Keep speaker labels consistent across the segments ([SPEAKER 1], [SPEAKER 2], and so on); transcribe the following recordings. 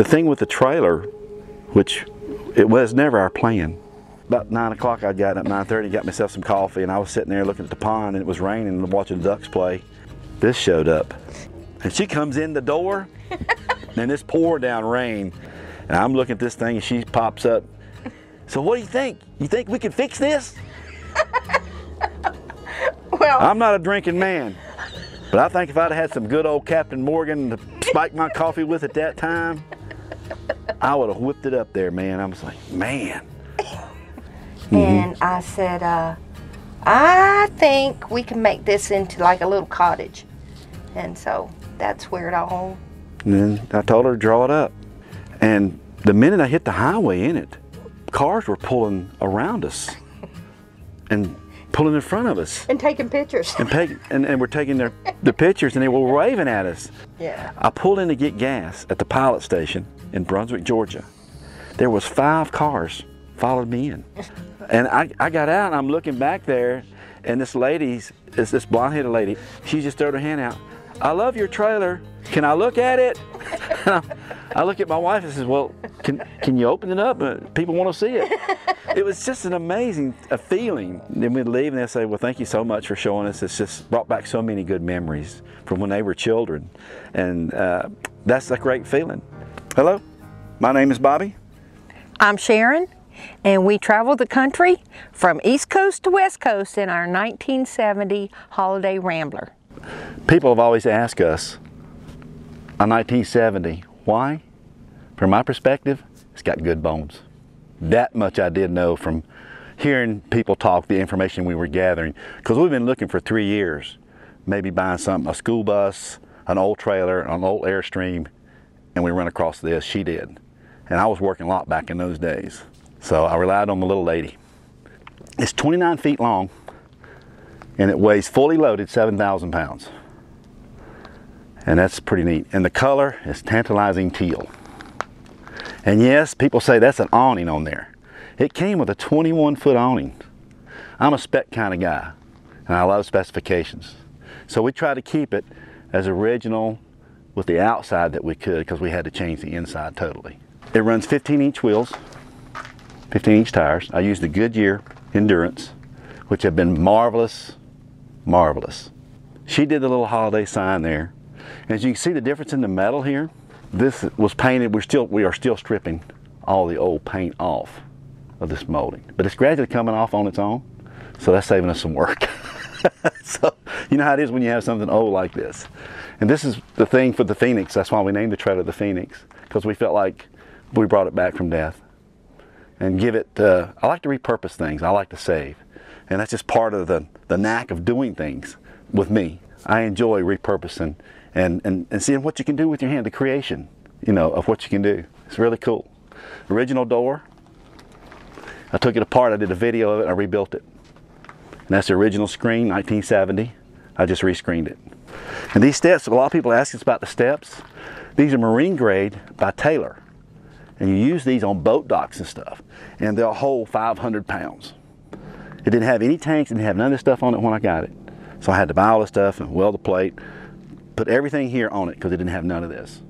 [SPEAKER 1] The thing with the trailer, which it was never our plan. About nine o'clock, I'd gotten up 9:30, got myself some coffee, and I was sitting there looking at the pond, and it was raining, and watching the ducks play. This showed up, and she comes in the door, and it's pouring down rain, and I'm looking at this thing, and she pops up. So what do you think? You think we can fix this?
[SPEAKER 2] Well,
[SPEAKER 1] I'm not a drinking man, but I think if I'd had some good old Captain Morgan to spike my coffee with at that time, I would have whipped it up there, man. I was like, man.
[SPEAKER 2] and I said, uh, I think we can make this into like a little cottage. And so that's where it all.
[SPEAKER 1] And then I told her to draw it up. And the minute I hit the highway in it, cars were pulling around us and pulling in front of us.
[SPEAKER 2] And taking pictures.
[SPEAKER 1] And, pay, and, and we're taking their, the pictures and they were waving at us.
[SPEAKER 2] Yeah.
[SPEAKER 1] I pulled in to get gas at the pilot station in Brunswick, Georgia. There was five cars followed me in. And I, I got out and I'm looking back there and this lady's, is this blonde-headed lady, she just threw her hand out. I love your trailer. Can I look at it? I look at my wife and says, well, can, can you open it up? Uh, People want to see it. It was just an amazing a feeling. Then we'd leave and they'd say, well, thank you so much for showing us. It's just brought back so many good memories from when they were children. And uh, that's a great feeling. Hello, my name is Bobby.
[SPEAKER 2] I'm Sharon, and we traveled the country from East Coast to West Coast in our 1970 Holiday Rambler.
[SPEAKER 1] People have always asked us, a 1970, why? From my perspective, it's got good bones. That much I did know from hearing people talk, the information we were gathering, because we've been looking for three years, maybe buying something, a school bus, an old trailer, an old Airstream, and we run across this. She did. And I was working a lot back in those days. So I relied on the little lady. It's 29 feet long, and it weighs fully loaded 7,000 pounds. And that's pretty neat. And the color is tantalizing teal. And yes, people say that's an awning on there. It came with a 21 foot awning. I'm a spec kind of guy, and I love specifications. So we try to keep it as original with the outside that we could because we had to change the inside totally. It runs 15 inch wheels, 15 inch tires. I used the Goodyear Endurance, which have been marvelous, marvelous. She did the little holiday sign there. As you can see the difference in the metal here, this was painted, we're still, we are still stripping all the old paint off of this molding. But it's gradually coming off on its own, so that's saving us some work. so, you know how it is when you have something old like this. And this is the thing for the Phoenix, that's why we named the trailer the Phoenix, because we felt like we brought it back from death. And give it, uh, I like to repurpose things, I like to save. And that's just part of the, the knack of doing things with me. I enjoy repurposing and, and, and seeing what you can do with your hand, the creation, you know, of what you can do. It's really cool. Original door. I took it apart, I did a video of it, I rebuilt it. And that's the original screen, 1970. I just rescreened it. And these steps, a lot of people ask us about the steps. These are marine grade by Taylor. And you use these on boat docks and stuff. And they'll hold 500 pounds. It didn't have any tanks, didn't have none of this stuff on it when I got it. So I had to buy all this stuff and weld the plate, put everything here on it because it didn't have none of this.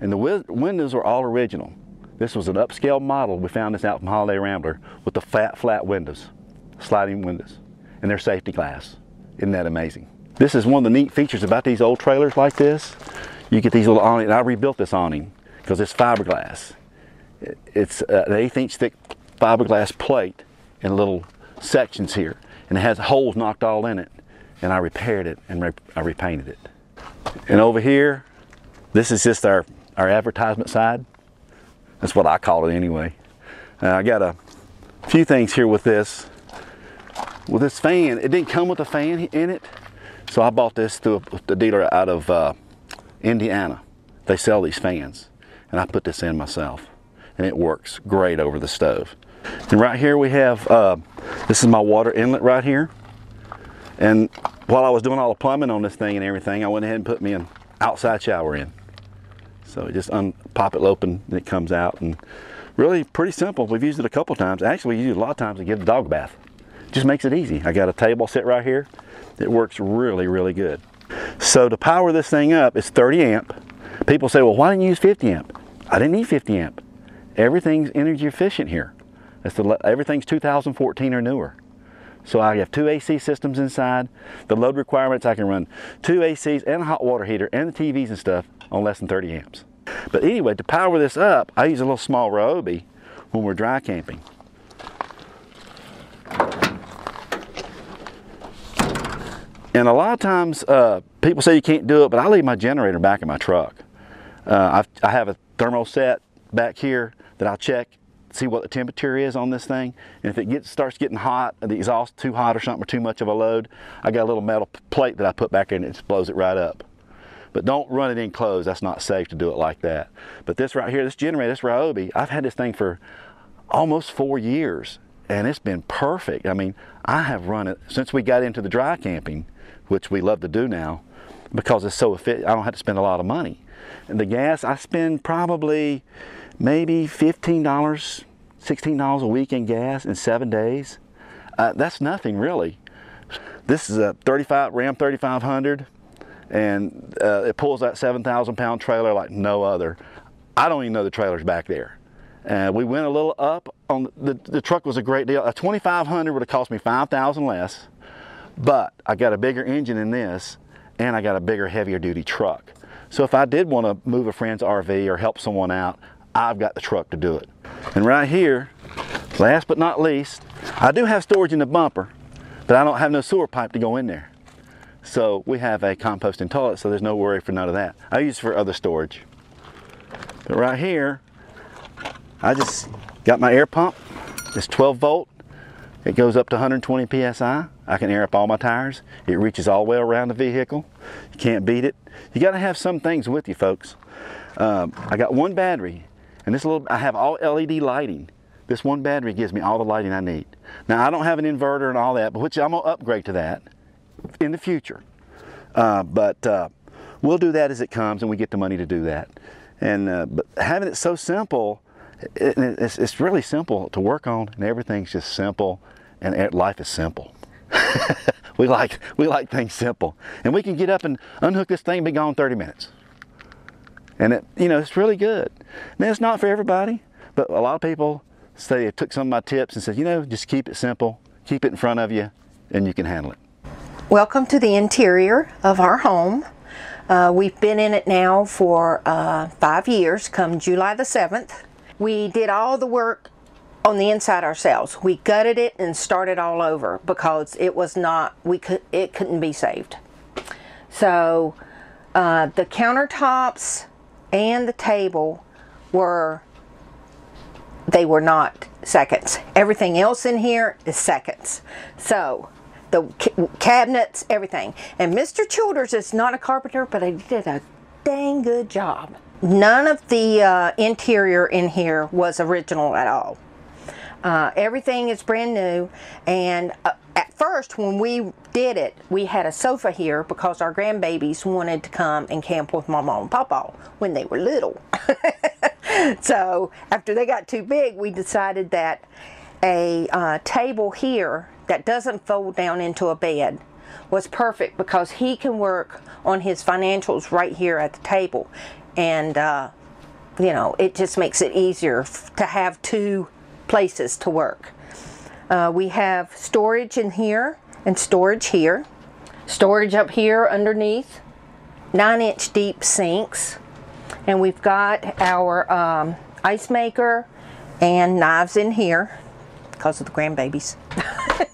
[SPEAKER 1] And the wi- windows were all original. This was an upscale model. We found this out from Holiday Rambler with the fat, flat windows, sliding windows, and they're safety glass. Isn't that amazing? This is one of the neat features about these old trailers like this. You get these little awning, and I rebuilt this awning because it's fiberglass. It's uh, an eighth inch thick fiberglass plate in little sections here, and it has holes knocked all in it. And I repaired it and re- I repainted it. And over here, this is just our, our advertisement side. That's what I call it anyway. Uh, I got a few things here with this. With this fan, it didn't come with a fan in it, so I bought this through a, the dealer out of uh, Indiana. They sell these fans, and I put this in myself, and it works great over the stove. And right here we have, uh, this is my water inlet right here. And while I was doing all the plumbing on this thing and everything, I went ahead and put me an outside shower in. So you just pop it open and it comes out. And really pretty simple. We've used it a couple times. Actually, we use it a lot of times to give the dog bath. Just makes it easy. I got a table set right here. It works really, really good. So to power this thing up, it's 30 amp. People say, well, why didn't you use 50 amp? I didn't need 50 amp. Everything's energy efficient here. The, everything's 2014 or newer. So I have two AC systems inside. The load requirements, I can run two ACs and a hot water heater and the TVs and stuff on less than 30 amps. But anyway, to power this up, I use a little small Ryobi when we're dry camping. And a lot of times uh, people say you can't do it, but I leave my generator back in my truck. Uh, I have a thermoset back here that I'll check, see what the temperature is on this thing. And if it gets starts getting hot, the exhaust too hot or something, or too much of a load, I got a little metal plate that I put back in and it blows it right up. But don't run it in closed. That's not safe to do it like that. But this right here, this generator, this Ryobi, I've had this thing for almost four years and it's been perfect. I mean, I have run it since we got into the dry camping which we love to do now because it's so efficient. I don't have to spend a lot of money. And the gas, I spend probably maybe $15, $16 a week in gas in seven days. Uh, that's nothing really. This is a 35 Ram 3500 and uh, it pulls that 7,000 pound trailer like no other. I don't even know the trailer's back there. Uh, we went a little up on the, the truck was a great deal. A 2500 would have cost me 5,000 less. But I got a bigger engine in this and I got a bigger, heavier duty truck. So if I did want to move a friend's RV or help someone out, I've got the truck to do it. And right here, last but not least, I do have storage in the bumper, but I don't have no sewer pipe to go in there. So we have a composting toilet, so there's no worry for none of that. I use it for other storage. But right here, I just got my air pump. It's 12 volt. It goes up to 120 PSI. I can air up all my tires. It reaches all the way around the vehicle. You can't beat it. You got to have some things with you, folks. Um, I got one battery, and this little, I have all LED lighting. This one battery gives me all the lighting I need. Now, I don't have an inverter and all that, but which I'm to upgrade to that in the future. Uh, but uh, we'll do that as it comes, and we get the money to do that. And uh, but having it so simple, it, it's, it's really simple to work on, and everything's just simple, and life is simple. we like we like things simple, and we can get up and unhook this thing, and be gone 30 minutes, and it you know it's really good. Now it's not for everybody, but a lot of people say they took some of my tips and said, you know, just keep it simple, keep it in front of you, and you can handle it.
[SPEAKER 2] Welcome to the interior of our home. Uh, we've been in it now for uh, five years, come July the 7th. We did all the work on the inside ourselves. We gutted it and started all over because it was not, we could, it couldn't be saved. So uh, the countertops and the table were, they were not seconds. Everything else in here is seconds. So the cabinets, everything. And Mr. Childers is not a carpenter, but he did a dang good job. None of the uh, interior in here was original at all. Uh, everything is brand new and uh, at first when we did it we had a sofa here because our grandbabies wanted to come and camp with mama and papa when they were little. so after they got too big we decided that a uh, table here that doesn't fold down into a bed was perfect because he can work on his financials right here at the table and uh, you know it just makes it easier to have two places to work. Uh, we have storage in here and storage here. Storage up here underneath. 9 inch deep sinks. And we've got our um, ice maker and knives in here because of the grandbabies.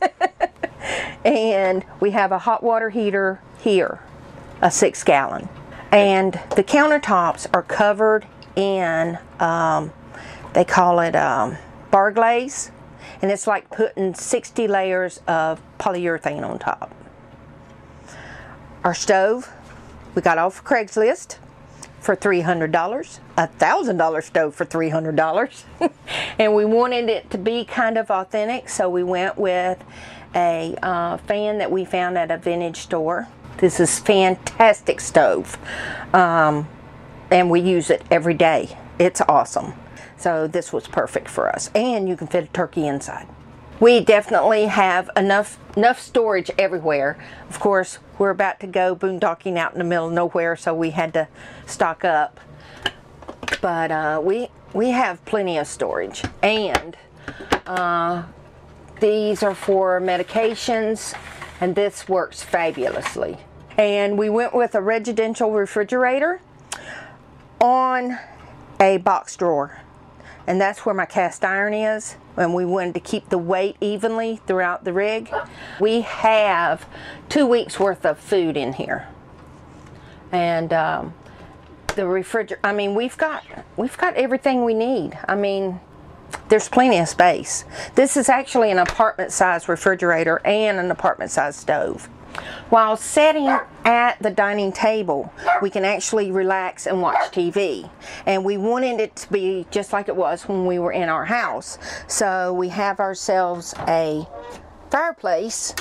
[SPEAKER 2] and we have a hot water heater here, a six gallon. And the countertops are covered in, um, they call it um, bar glaze and it's like putting 60 layers of polyurethane on top. Our stove, we got off Craigslist for $300, a $1,000 stove for $300. and we wanted it to be kind of authentic, so we went with a uh, fan that we found at a vintage store. This is fantastic stove. Um, and we use it every day. It's awesome. So this was perfect for us. And you can fit a turkey inside. We definitely have enough enough storage everywhere. Of course, we're about to go boondocking out in the middle of nowhere, so we had to stock up. but uh, we we have plenty of storage, and uh, these are for medications, and this works fabulously. And we went with a residential refrigerator on a box drawer, and that's where my cast iron is. And we wanted to keep the weight evenly throughout the rig. We have two weeks worth of food in here, and um, the refrigerator. I mean, we've got we've got everything we need. I mean, there's plenty of space. This is actually an apartment size refrigerator and an apartment size stove. While sitting at the dining table, we can actually relax and watch TV. And we wanted it to be just like it was when we were in our house. So we have ourselves a fireplace.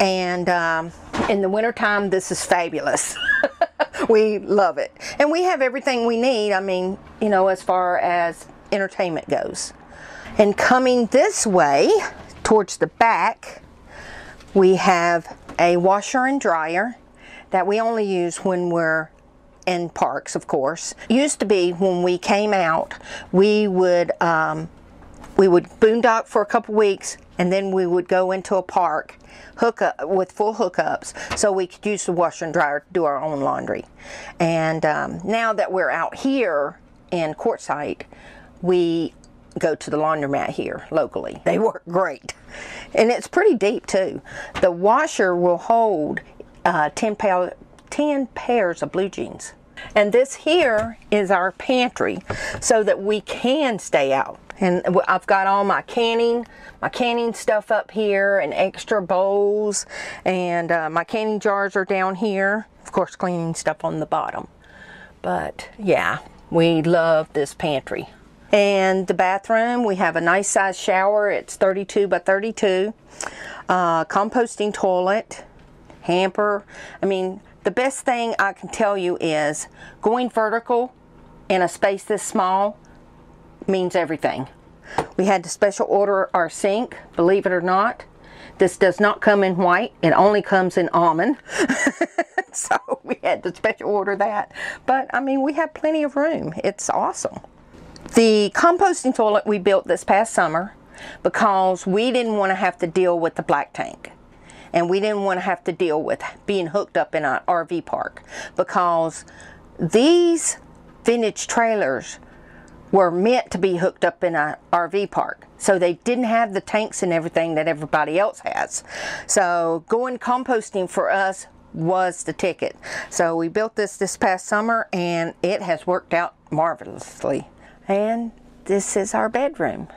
[SPEAKER 2] And um, in the wintertime, this is fabulous. we love it. And we have everything we need, I mean, you know, as far as entertainment goes. And coming this way, towards the back, we have a washer and dryer that we only use when we're in parks, of course. Used to be when we came out, we would um, we would boondock for a couple weeks, and then we would go into a park, hook up with full hookups, so we could use the washer and dryer to do our own laundry. And um, now that we're out here in Quartzsite, we go to the laundromat here locally. They work great. And it's pretty deep too. The washer will hold uh, 10, pa 10 pairs of blue jeans. And this here is our pantry so that we can stay out. And I've got all my canning, my canning stuff up here and extra bowls. And uh, my canning jars are down here. Of course, cleaning stuff on the bottom. But yeah, we love this pantry. And the bathroom, we have a nice size shower. It's 32 by 32. Uh, composting toilet, hamper. I mean, the best thing I can tell you is going vertical in a space this small means everything. We had to special order our sink, believe it or not. This does not come in white, it only comes in almond. so we had to special order that. But I mean, we have plenty of room. It's awesome. The composting toilet we built this past summer because we didn't want to have to deal with the black tank. And we didn't want to have to deal with being hooked up in an RV park because these vintage trailers were meant to be hooked up in an RV park. So they didn't have the tanks and everything that everybody else has. So going composting for us was the ticket. So we built this this past summer and it has worked out marvelously. And this is our bedroom.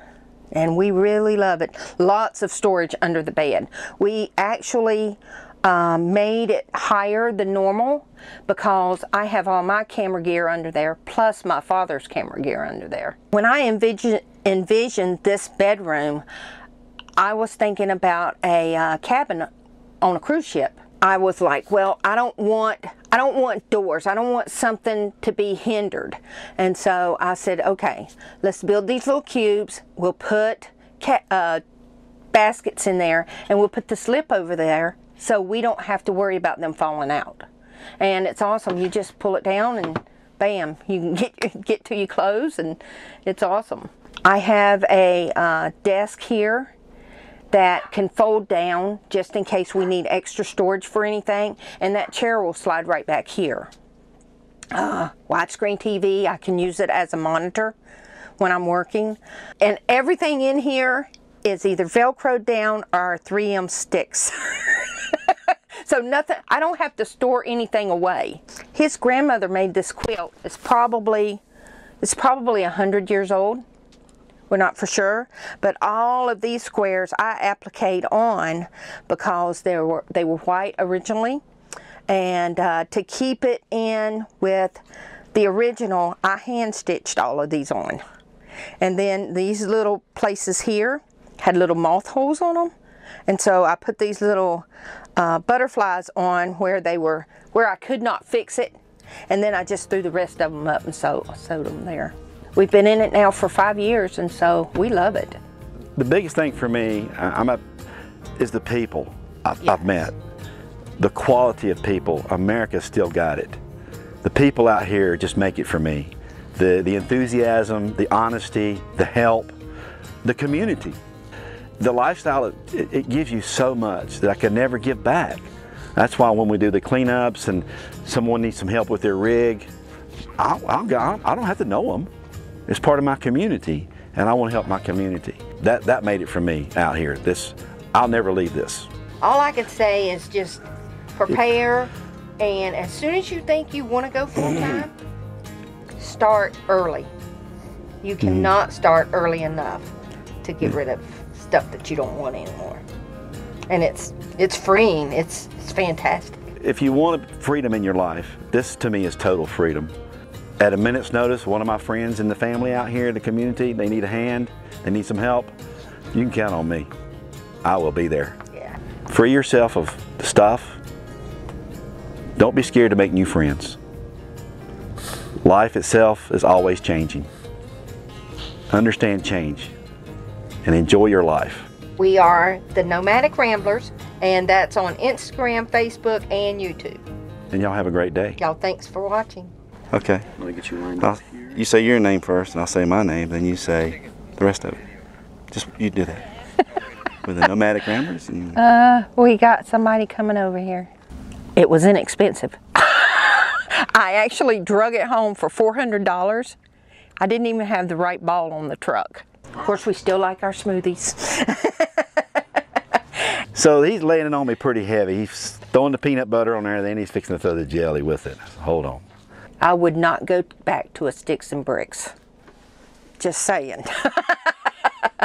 [SPEAKER 2] And we really love it. Lots of storage under the bed. We actually um, made it higher than normal because I have all my camera gear under there plus my father's camera gear under there. When I envision, envisioned this bedroom, I was thinking about a uh, cabin on a cruise ship. I was like, well, I don't want I don't want doors. I don't want something to be hindered. And so I said, okay, let's build these little cubes. We'll put uh, baskets in there and we'll put the slip over there so we don't have to worry about them falling out. And it's awesome. You just pull it down and bam, you can get, get to your clothes and it's awesome. I have a uh, desk here that can fold down just in case we need extra storage for anything and that chair will slide right back here. Uh, widescreen TV, I can use it as a monitor when I'm working. And everything in here is either velcroed down or 3M sticks. so nothing, I don't have to store anything away. His grandmother made this quilt. It's probably, it's probably 100 years old. We're not for sure, but all of these squares I appliqued on because they were, they were white originally. And uh, to keep it in with the original, I hand stitched all of these on. And then these little places here had little moth holes on them. And so I put these little uh, butterflies on where they were, where I could not fix it. And then I just threw the rest of them up and sew, sewed them there. We've been in it now for five years, and so we love it.
[SPEAKER 1] The biggest thing for me, I'm a, is the people I've,
[SPEAKER 2] yes.
[SPEAKER 1] I've met. The quality of people. America still got it. The people out here just make it for me. The, the enthusiasm, the honesty, the help, the community. The lifestyle, it, it gives you so much that I can never give back. That's why when we do the cleanups and someone needs some help with their rig, I, I, I don't have to know them. It's part of my community, and I want to help my community. That, that made it for me out here. This, I'll never leave this.
[SPEAKER 2] All I can say is just prepare, and as soon as you think you want to go full time, start early. You mm-hmm. cannot start early enough to get mm-hmm. rid of stuff that you don't want anymore. And it's it's freeing. It's it's fantastic.
[SPEAKER 1] If you want freedom in your life, this to me is total freedom. At a minute's notice, one of my friends in the family out here in the community, they need a hand, they need some help, you can count on me. I will be there.
[SPEAKER 2] Yeah.
[SPEAKER 1] Free yourself of the stuff. Don't be scared to make new friends. Life itself is always changing. Understand change and enjoy your life.
[SPEAKER 2] We are the Nomadic Ramblers, and that's on Instagram, Facebook, and YouTube.
[SPEAKER 1] And y'all have a great day.
[SPEAKER 2] Y'all, thanks for watching.
[SPEAKER 1] Okay.
[SPEAKER 3] Let me get you lined
[SPEAKER 1] I'll,
[SPEAKER 3] up here.
[SPEAKER 1] you say your name first, and I'll say my name, then you say the rest of it. Just you do that. With the nomadic ramblers. And,
[SPEAKER 2] Uh, we got somebody coming over here. It was inexpensive. I actually drug it home for $400. I didn't even have the right ball on the truck. Of course, we still like our smoothies.
[SPEAKER 1] so he's laying it on me pretty heavy. He's throwing the peanut butter on there, then he's fixing to throw the jelly with it. Hold on.
[SPEAKER 2] I would not go back to a sticks and bricks. Just saying.